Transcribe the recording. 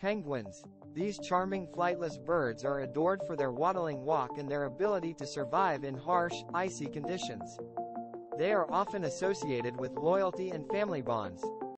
Penguins. These charming flightless birds are adored for their waddling walk and their ability to survive in harsh, icy conditions. They are often associated with loyalty and family bonds.